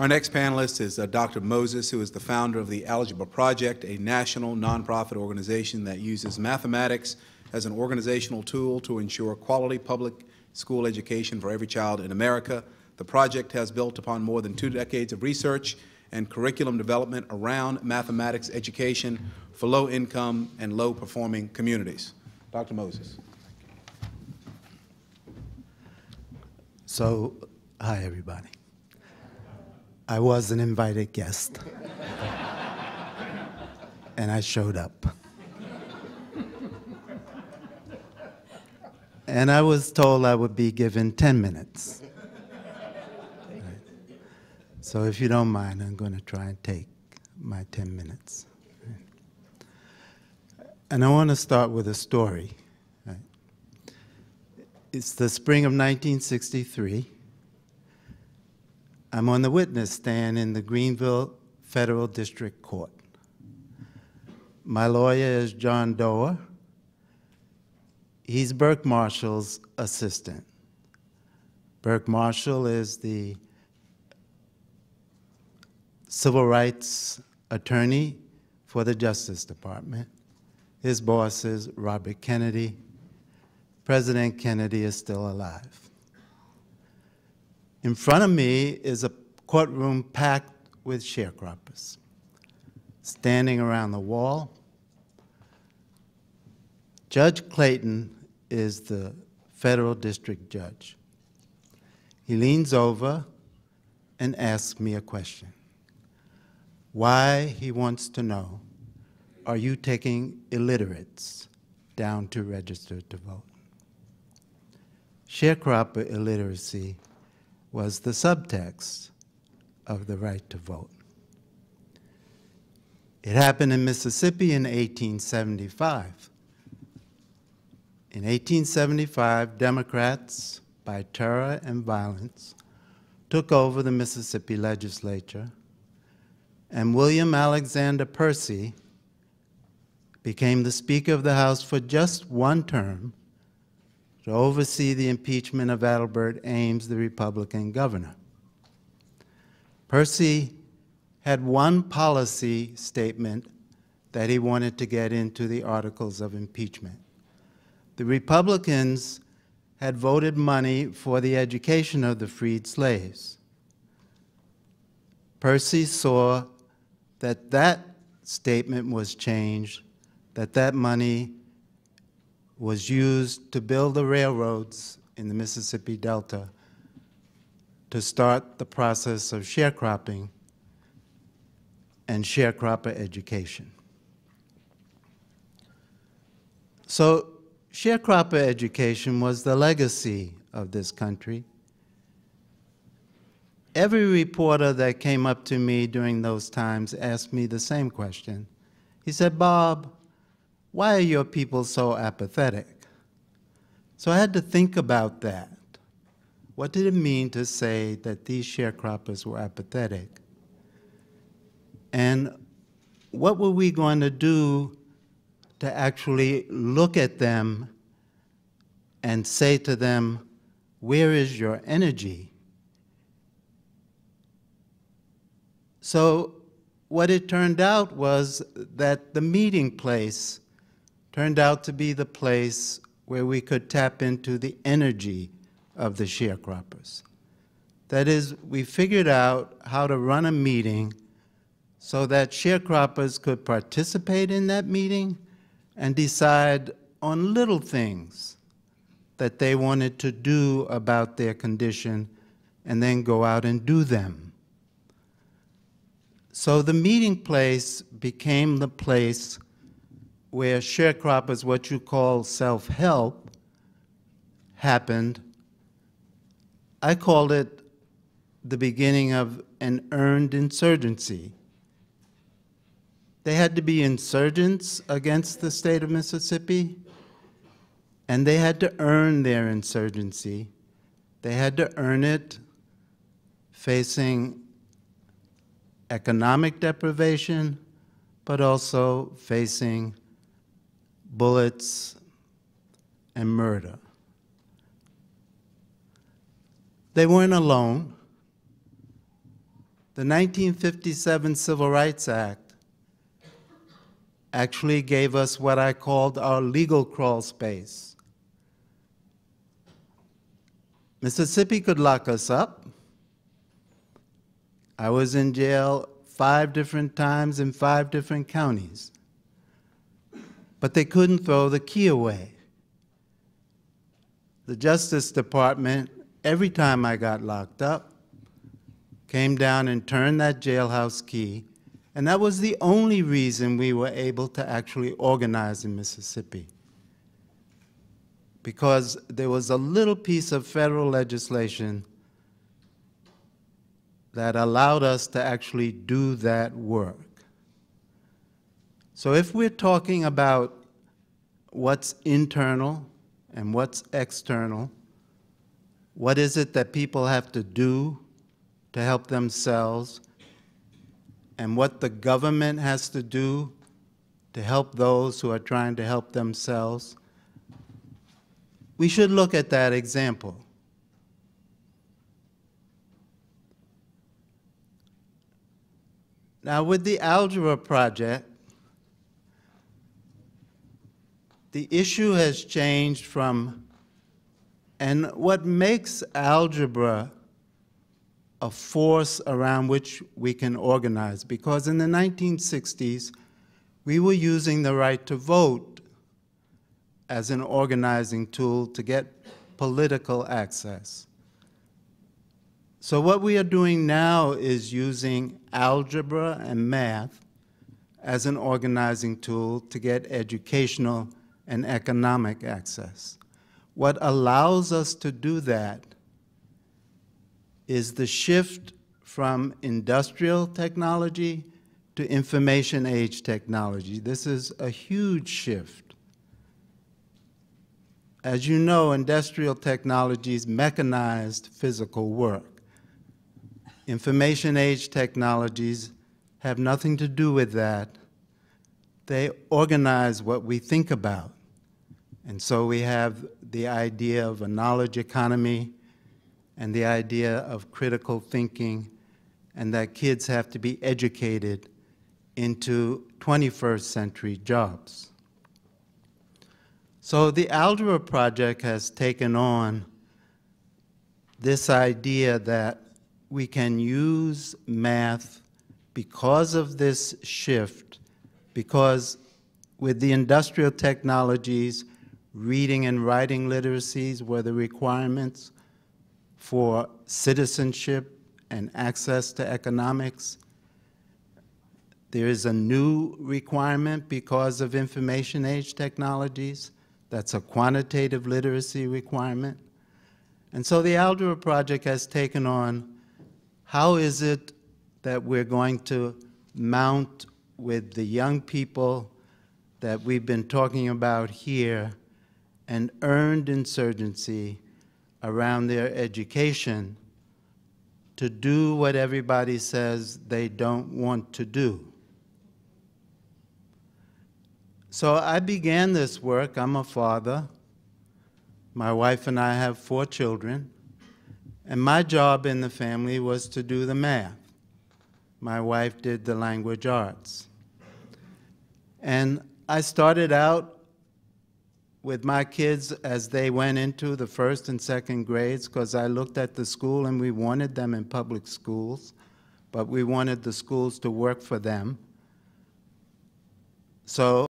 Our next panelist is uh, Dr. Moses, who is the founder of the Algebra Project, a national nonprofit organization that uses mathematics as an organizational tool to ensure quality public school education for every child in America. The project has built upon more than two decades of research and curriculum development around mathematics education for low-income and low-performing communities. Dr. Moses. So, hi, everybody. I was an invited guest. and I showed up. and I was told I would be given 10 minutes. So if you don't mind, I'm going to try and take my 10 minutes. And I want to start with a story. It's the spring of 1963. I'm on the witness stand in the Greenville Federal District Court. My lawyer is John Doar. He's Burke Marshall's assistant. Burke Marshall is the civil rights attorney for the Justice Department. His boss is Robert Kennedy. President Kennedy is still alive. In front of me is a courtroom packed with sharecroppers. Standing around the wall, Judge Clayton is the federal district judge. He leans over and asks me a question. Why, he wants to know, are you taking illiterates down to register to vote? Sharecropper illiteracy was the subtext of the right to vote. It happened in Mississippi in 1875. In 1875, Democrats, by terror and violence, took over the Mississippi legislature, and William Alexander Percy became the Speaker of the House for just one term to oversee the impeachment of Adelbert Ames, the Republican governor. Percy had one policy statement that he wanted to get into the articles of impeachment. The Republicans had voted money for the education of the freed slaves. Percy saw that that statement was changed, that that money was used to build the railroads in the Mississippi Delta to start the process of sharecropping and sharecropper education. So sharecropper education was the legacy of this country. Every reporter that came up to me during those times asked me the same question. He said, Bob, why are your people so apathetic? So I had to think about that. What did it mean to say that these sharecroppers were apathetic? And what were we going to do to actually look at them and say to them, where is your energy? So what it turned out was that the meeting place turned out to be the place where we could tap into the energy of the sharecroppers. That is, we figured out how to run a meeting so that sharecroppers could participate in that meeting and decide on little things that they wanted to do about their condition and then go out and do them. So the meeting place became the place where sharecroppers, what you call self-help, happened, I called it the beginning of an earned insurgency. They had to be insurgents against the state of Mississippi, and they had to earn their insurgency. They had to earn it facing economic deprivation, but also facing bullets, and murder. They weren't alone. The 1957 Civil Rights Act actually gave us what I called our legal crawl space. Mississippi could lock us up. I was in jail five different times in five different counties. But they couldn't throw the key away. The Justice Department, every time I got locked up, came down and turned that jailhouse key, and that was the only reason we were able to actually organize in Mississippi. Because there was a little piece of federal legislation that allowed us to actually do that work. So if we're talking about what's internal and what's external, what is it that people have to do to help themselves, and what the government has to do to help those who are trying to help themselves, we should look at that example. Now, with the Algebra Project, the issue has changed from, and what makes algebra a force around which we can organize, because in the 1960s, we were using the right to vote as an organizing tool to get political access. So what we are doing now is using algebra and math as an organizing tool to get educational and economic access. What allows us to do that is the shift from industrial technology to information age technology. This is a huge shift. As you know, industrial technologies mechanized physical work. Information age technologies have nothing to do with that. They organize what we think about. And so we have the idea of a knowledge economy and the idea of critical thinking, and that kids have to be educated into 21st century jobs. So the Algebra Project has taken on this idea that we can use math because of this shift, because with the industrial technologies, reading and writing literacies were the requirements for citizenship and access to economics. There is a new requirement because of information age technologies. That's a quantitative literacy requirement. And so the Algebra Project has taken on how is it that we're going to mount with the young people that we've been talking about here an earned insurgency around their education to do what everybody says they don't want to do. So I began this work. I'm a father. My wife and I have four children. And my job in the family was to do the math. My wife did the language arts. And I started out with my kids as they went into the first and second grades because I looked at the school and we wanted them in public schools, but we wanted the schools to work for them. So